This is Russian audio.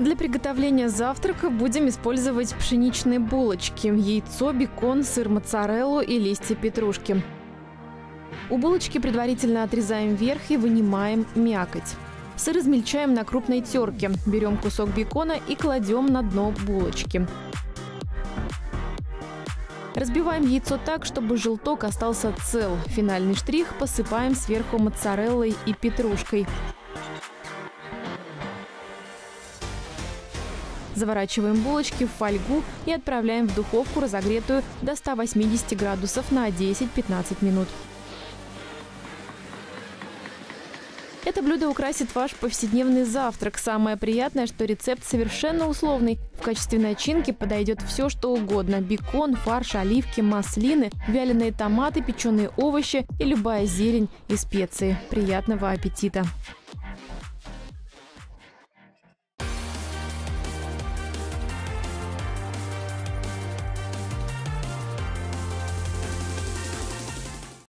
Для приготовления завтрака будем использовать пшеничные булочки, яйцо, бекон, сыр моцареллу и листья петрушки. У булочки предварительно отрезаем верх и вынимаем мякоть. Сыр измельчаем на крупной терке. Берем кусок бекона и кладем на дно булочки. Разбиваем яйцо так, чтобы желток остался цел. Финальный штрих посыпаем сверху моцареллой и петрушкой. Заворачиваем булочки в фольгу и отправляем в духовку, разогретую до 180 градусов на 10-15 минут. Это блюдо украсит ваш повседневный завтрак. Самое приятное, что рецепт совершенно условный. В качестве начинки подойдет все, что угодно. Бекон, фарш, оливки, маслины, вяленые томаты, печеные овощи и любая зелень и специи. Приятного аппетита!